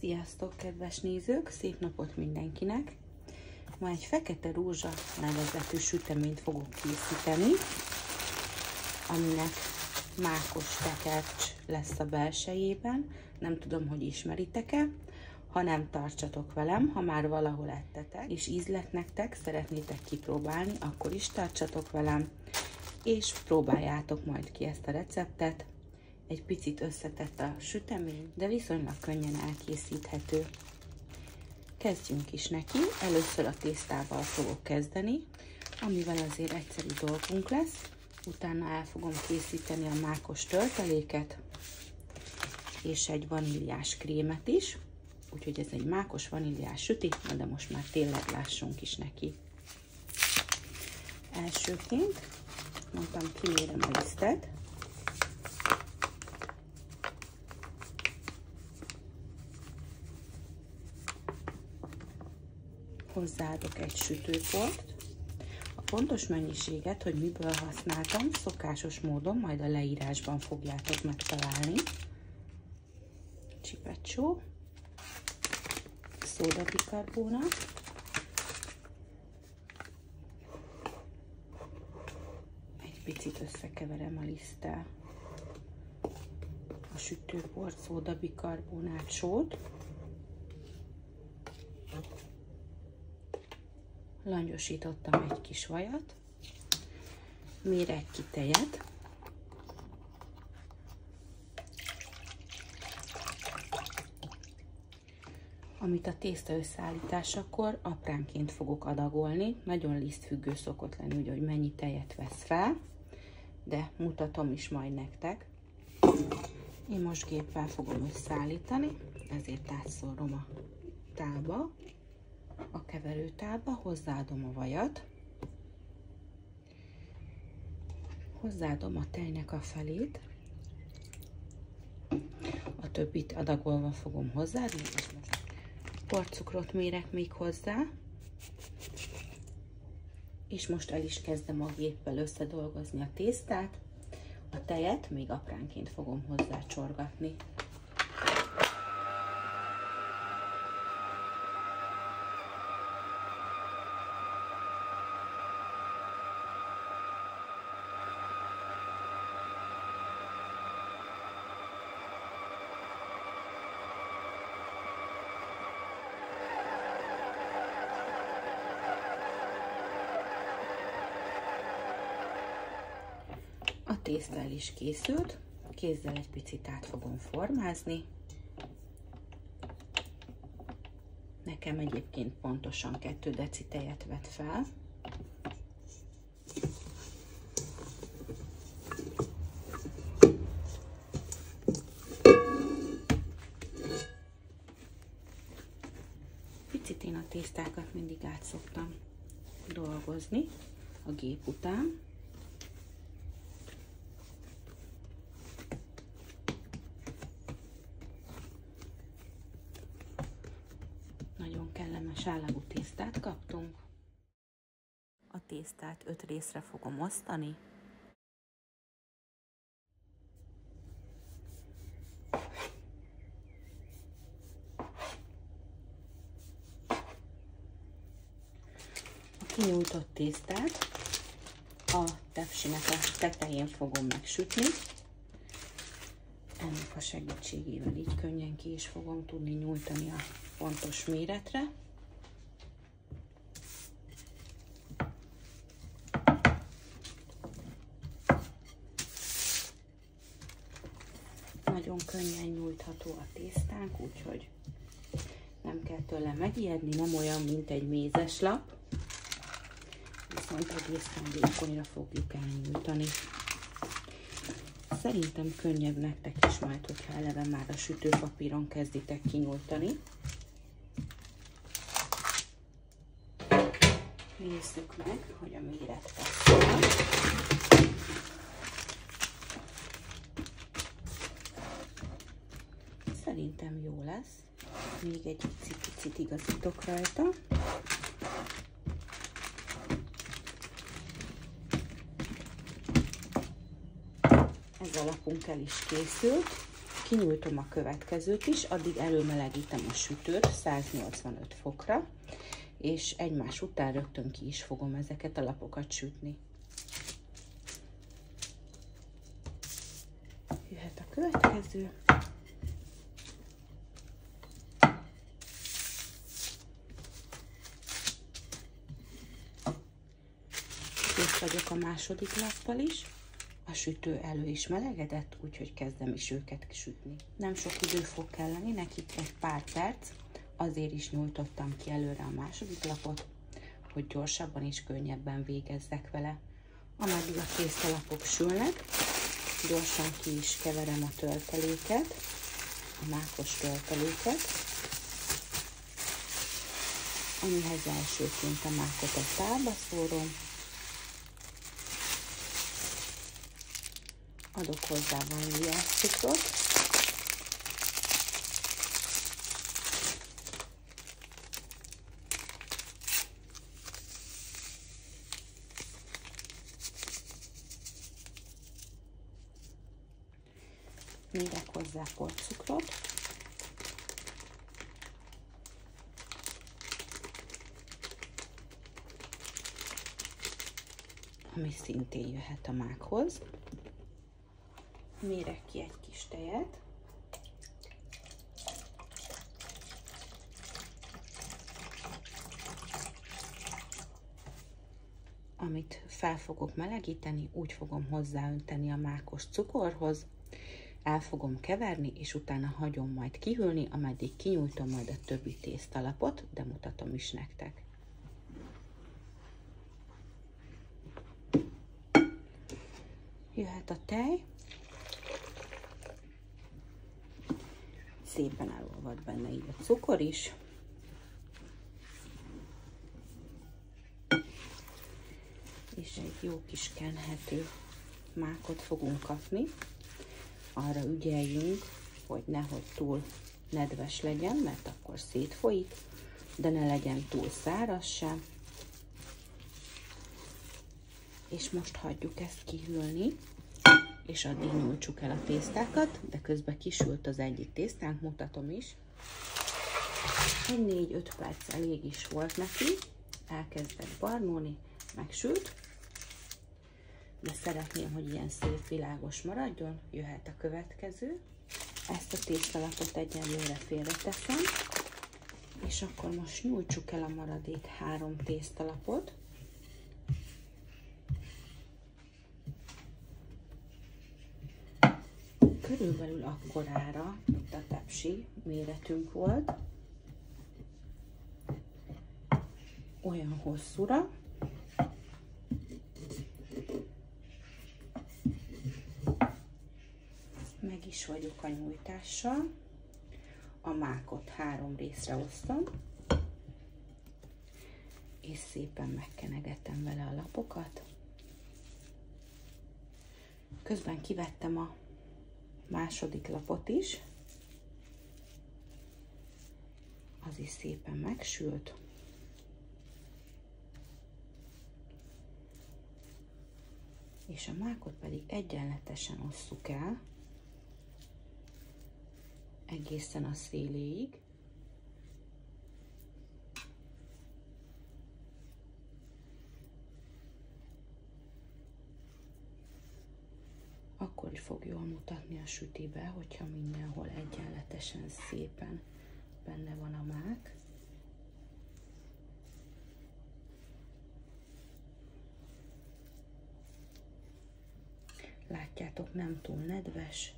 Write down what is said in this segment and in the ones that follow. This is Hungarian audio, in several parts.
Sziasztok, kedves nézők! Szép napot mindenkinek! Ma egy fekete rózsa nevezetű süteményt fogok készíteni, aminek mákos tekercs lesz a belsejében. Nem tudom, hogy ismeritek-e. Ha nem, tartsatok velem, ha már valahol ettetek, és íz lett nektek, szeretnétek kipróbálni, akkor is tartsatok velem, és próbáljátok majd ki ezt a receptet. Egy picit összetett a sütemény, de viszonylag könnyen elkészíthető. Kezdjünk is neki. Először a tésztával fogok kezdeni, amivel azért egyszerű dolgunk lesz. Utána el fogom készíteni a mákos tölteléket, és egy vaníliás krémet is. Úgyhogy ez egy mákos vaníliás süti, de most már tényleg lássunk is neki. Elsőként mondtam, kimérem a lisztet. Hozzáadok egy sütőport. A pontos mennyiséget, hogy miből használtam, szokásos módon majd a leírásban fogjátok megtalálni. Csipecsó, szódabikarbónát, picit összekeverem a liszttel a sütőport, szódabikarbonát, sót. Langyosítottam egy kis vajat, mérek ki tejet, amit a tészta összeállításakor apránként fogok adagolni. Nagyon lisztfüggő szokott lenni, úgy, hogy mennyi tejet vesz fel de mutatom is majd nektek. Én most géppel fogom összeállítani, ezért átszórom a tálba, a keverőtálba, hozzáadom a vajat, hozzáadom a tejnek a felét, a többit adagolva fogom hozzáadni, és most porcukrot mérek még hozzá, és most el is kezdem a géppel összedolgozni a tésztát. A tejet még apránként fogom hozzá csorgatni. Tészta el is készült, kézzel egy picit át fogom formázni. Nekem egyébként pontosan 2 deci tejet vett fel. Picit én a tésztákat mindig át szoktam dolgozni a gép után. Állagú tésztát kaptunk. A tésztát öt részre fogom osztani. A kinyújtott tésztát a tepsinek a tetején fogom megsütni. Ennek a segítségével így könnyen ki is fogom tudni nyújtani a pontos méretre. Nagyon könnyen nyújtható a tésztánk, úgyhogy nem kell tőle megijedni, nem olyan, mint egy mézeslap, viszont egészen vékonyra fogjuk elnyújtani. Szerintem könnyebb nektek is majd, hogyha eleve már a sütőpapíron kezditek kinyújtani. Nézzük meg, hogy a méret passzol. Szerintem jó lesz. Még egy picit igazítok rajta. Ez a lapunk el is készült. kinyújtom a következőt is, addig előmelegítem a sütőt 185 fokra, és egymás után rögtön ki is fogom ezeket a lapokat sütni. Jöhet a következő. Kész vagyok a második lappal is. A sütő elő is melegedett, úgyhogy kezdem is őket sütni. Nem sok idő fog kelleni, nekik egy pár perc, azért is nyújtottam ki előre a második lapot, hogy gyorsabban és könnyebben végezzek vele. Ameddig a tésztalapok sülnek, gyorsan ki is keverem a tölteléket, a mákos tölteléket, amihez elsőként a mákot a tálba szórom, adok hozzá vaníliás cukrot, Mindek hozzá porcukrot, ami szintén jöhet a mákhoz mérek ki egy kis tejet. Amit fel fogok melegíteni, úgy fogom hozzáönteni a mákos cukorhoz, el fogom keverni, és utána hagyom majd kihűlni, ameddig kinyújtom majd a többi tésztalapot, de mutatom is nektek. Jöhet a tej, szépen elolvad benne így a cukor is. És egy jó kis kenhető mákot fogunk kapni. Arra ügyeljünk, hogy nehogy túl nedves legyen, mert akkor szétfolyik, de ne legyen túl száraz sem. És most hagyjuk ezt kihűlni és addig nyújtsuk el a tésztákat, de közben kisült az egyik tésztánk, mutatom is. Egy 4-5 perc elég is volt neki, elkezdett barnulni, megsült, de szeretném, hogy ilyen szép világos maradjon, jöhet a következő. Ezt a tésztalapot egyenlőre félreteszem, és akkor most nyújtsuk el a maradék három tésztalapot. Körülbelül akkorára, mint a tepsi méretünk volt, olyan hosszúra, meg is vagyok a nyújtással, a mákot három részre osztom, és szépen megkenegetem vele a lapokat. Közben kivettem a második lapot is. Az is szépen megsült. És a mákot pedig egyenletesen osszuk el egészen a széléig. akkor fog jól mutatni a sütibe, hogyha mindenhol egyenletesen szépen benne van a mák. Látjátok, nem túl nedves,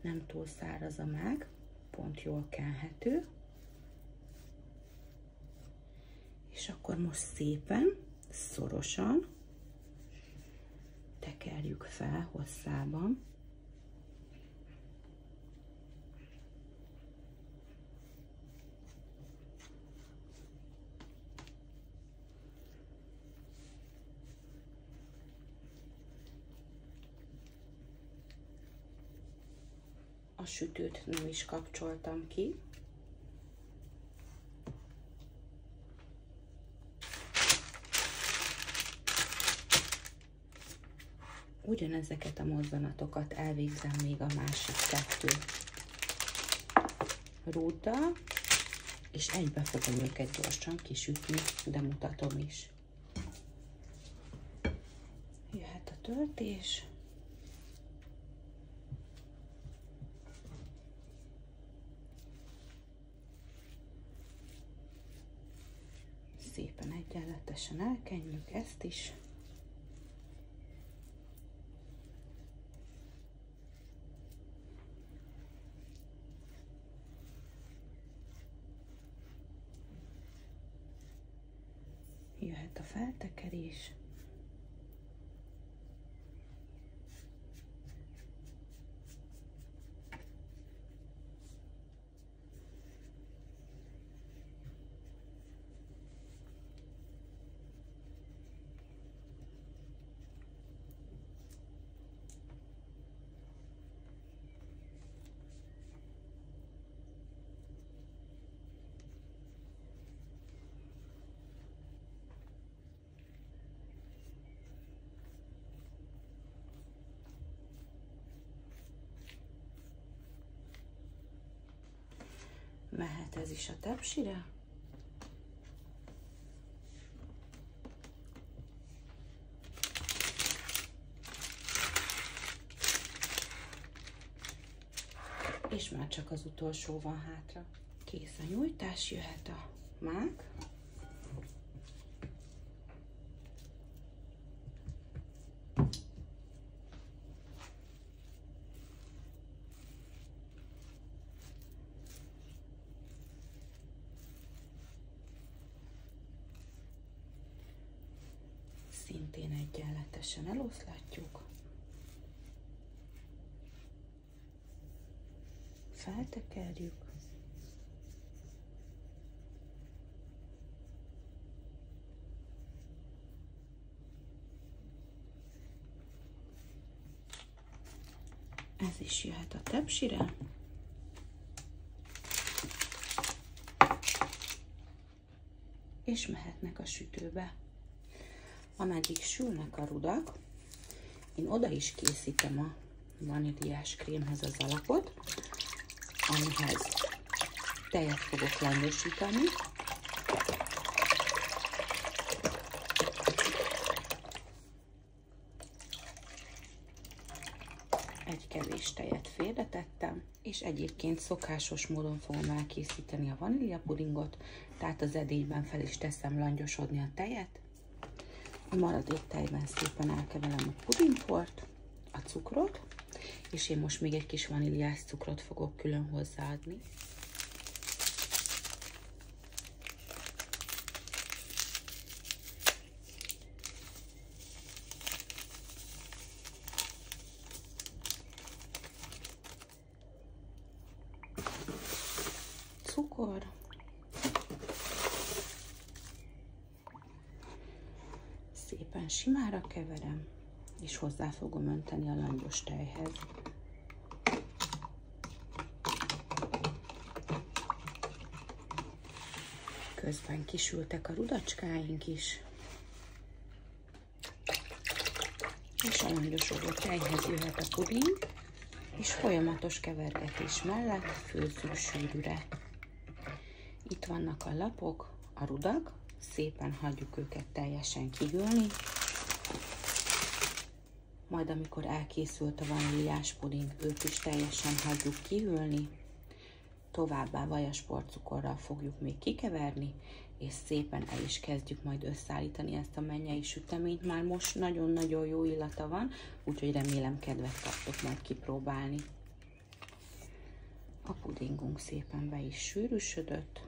nem túl száraz a mág, pont jól kenhető. És akkor most szépen, szorosan tekerjük fel hosszában. Sütőt nem is kapcsoltam ki, ugyanezeket a mozzanatokat elvégzem még a másik kettő rúddal, és egybe fogom őket gyorsan kisütni, de mutatom is. Jöhet a töltés. Egyenletesen elkenjük ezt is. jöhet a feltekerés. Mehet ez is a tepsire. És már csak az utolsó van hátra. Kész a nyújtás, jöhet a mák. szintén egyenletesen eloszlatjuk. Feltekerjük. Ez is jöhet a tepsire. És mehetnek a sütőbe ameddig sülnek a rudak, én oda is készítem a vaníliás krémhez az alapot, amihez tejet fogok lendosítani. Egy kevés tejet félretettem, és egyébként szokásos módon fogom elkészíteni a vaníliapudingot, tehát az edényben fel is teszem langyosodni a tejet, a maradék tejben szépen elkevelem a pudingport, a cukrot, és én most még egy kis vaníliás cukrot fogok külön hozzáadni. Cukor, szépen simára keverem, és hozzá fogom önteni a langyos tejhez. Közben kisültek a rudacskáink is. És a langyosodó tejhez jöhet a puding, és folyamatos kevergetés mellett főzzük sűrűre. Itt vannak a lapok, a rudak, szépen hagyjuk őket teljesen kihűlni. Majd amikor elkészült a vaníliás puding, őt is teljesen hagyjuk kihűlni. Továbbá vajas porcukorral fogjuk még kikeverni, és szépen el is kezdjük majd összeállítani ezt a mennyei süteményt. Már most nagyon-nagyon jó illata van, úgyhogy remélem kedvet kaptok majd kipróbálni. A pudingunk szépen be is sűrűsödött.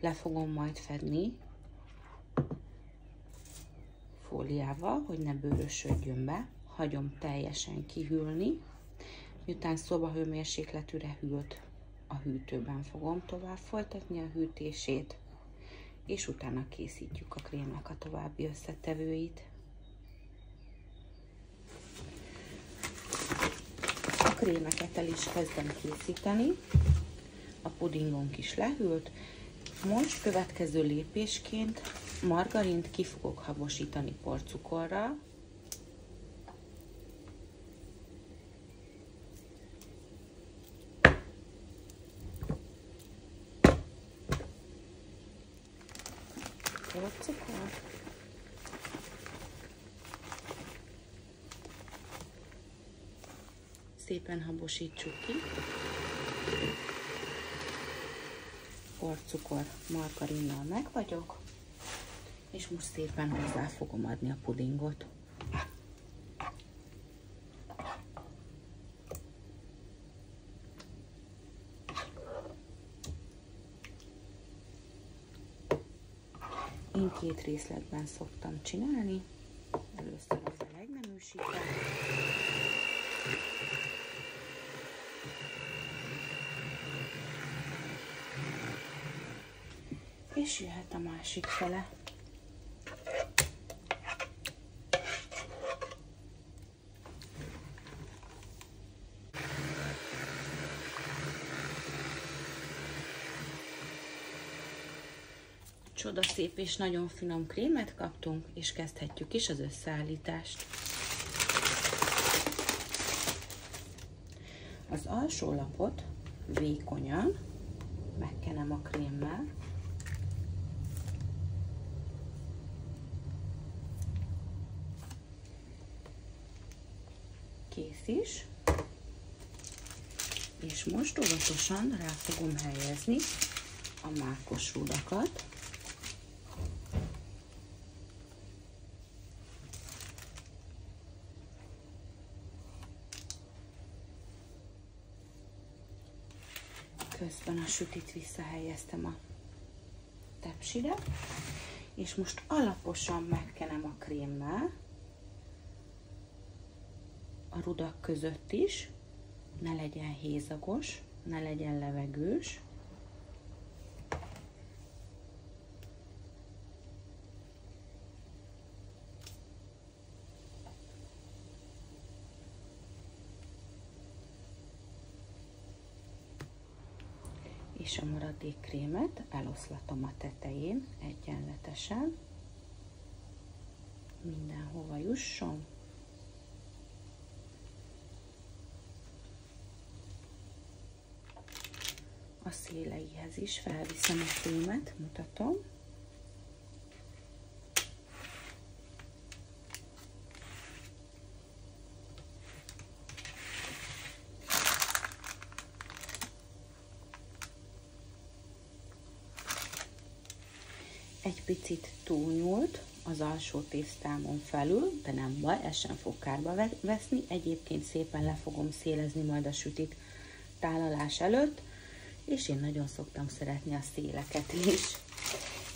Le fogom majd fedni fóliával, hogy ne bőrösödjön be. Hagyom teljesen kihűlni. Miután szobahőmérsékletűre hűlt, a hűtőben fogom tovább folytatni a hűtését, és utána készítjük a krémnek a további összetevőit. A krémeket el is kezdem készíteni. A pudingunk is lehűlt, most következő lépésként margarint ki fogok habosítani porcukorral. porcukor. Szépen habosítsuk ki. Porcukor margarinnal meg vagyok, és most szépen hozzá fogom adni a pudingot. Én két részletben szoktam csinálni. Először a legneműsített. És jöhet a másik fele. Csoda szép és nagyon finom krémet kaptunk, és kezdhetjük is az összeállítást. Az alsó lapot vékonyan megkenem a krémmel, kész is. És most óvatosan rá fogom helyezni a mákos rudakat. Közben a sütit visszahelyeztem a tepsire, és most alaposan megkenem a krémmel a rudak között is, ne legyen hézagos, ne legyen levegős. És a maradék krémet eloszlatom a tetején egyenletesen, mindenhova jusson. A széleihez is felviszem a fémet, mutatom. Egy picit túlnyúlt az alsó tésztámon felül, de nem baj, ez sem fog kárba veszni. Egyébként szépen le fogom szélezni majd a sütit tálalás előtt és én nagyon szoktam szeretni a széleket is.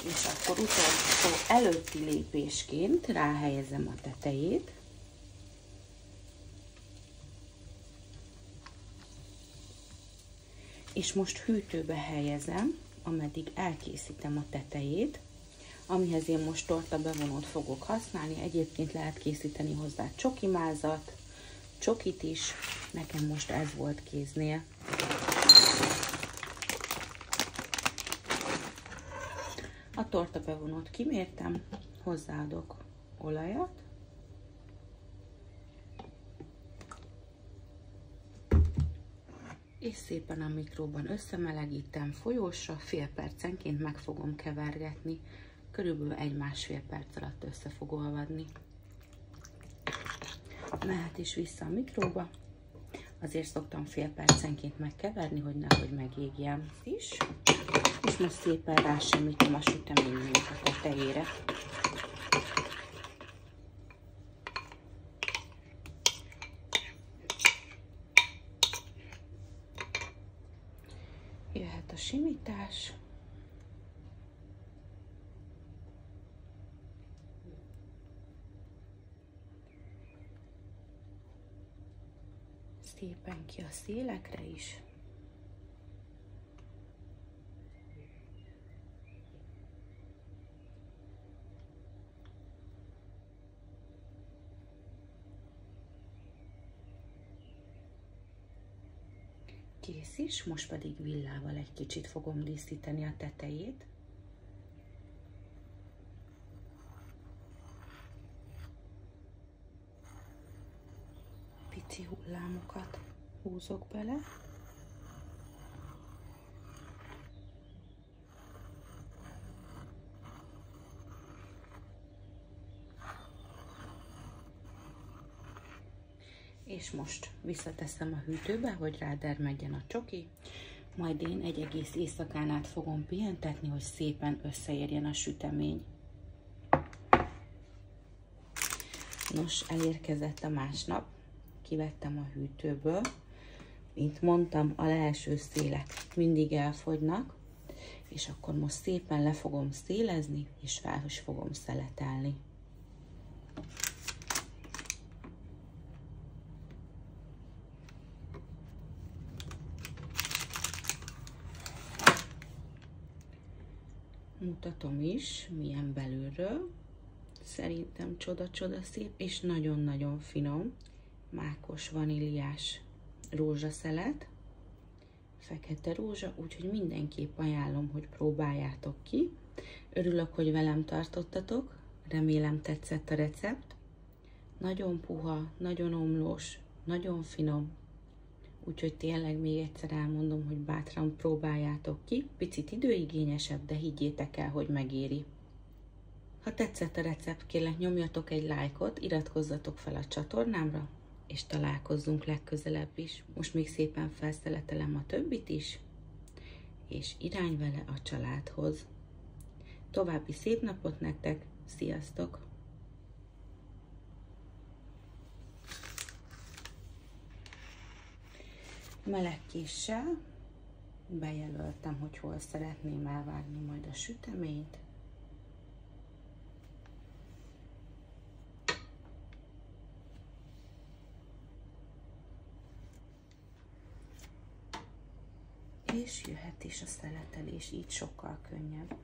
És akkor utolsó előtti lépésként ráhelyezem a tetejét, és most hűtőbe helyezem, ameddig elkészítem a tetejét, amihez én most torta bevonót fogok használni. Egyébként lehet készíteni hozzá csokimázat, csokit is, nekem most ez volt kéznél. A torta bevonót kimértem, hozzáadok olajat, és szépen a mikróban összemelegítem folyósra, fél percenként meg fogom kevergetni, körülbelül egy-másfél perc alatt össze fog olvadni. Mehet is vissza a mikróba, azért szoktam fél percenként megkeverni, hogy nehogy megégjen is és most szépen rásimítom a süteményét a tetejére. Jöhet a simítás. Szépen ki a szélekre is. Kész is, most pedig villával egy kicsit fogom díszíteni a tetejét. Pici hullámokat húzok bele. És most visszateszem a hűtőbe, hogy rádermedjen a csoki, majd én egy egész éjszakán át fogom pihentetni, hogy szépen összeérjen a sütemény. Nos, elérkezett a másnap, kivettem a hűtőből, mint mondtam, a leeső szélek mindig elfogynak, és akkor most szépen le fogom szélezni, és fel is fogom szeletelni. Mutatom is, milyen belülről. Szerintem csoda-csoda szép, és nagyon-nagyon finom. Mákos vaníliás rózsaszelet, fekete rózsa, úgyhogy mindenképp ajánlom, hogy próbáljátok ki. Örülök, hogy velem tartottatok, remélem tetszett a recept. Nagyon puha, nagyon omlós, nagyon finom, úgyhogy tényleg még egyszer elmondom, hogy bátran próbáljátok ki. Picit időigényesebb, de higgyétek el, hogy megéri. Ha tetszett a recept, kérlek nyomjatok egy lájkot, iratkozzatok fel a csatornámra, és találkozzunk legközelebb is. Most még szépen felszeletelem a többit is, és irány vele a családhoz. További szép napot nektek, sziasztok! Meleg késsel bejelöltem, hogy hol szeretném elvágni majd a süteményt. és jöhet is a szeletelés, így sokkal könnyebb.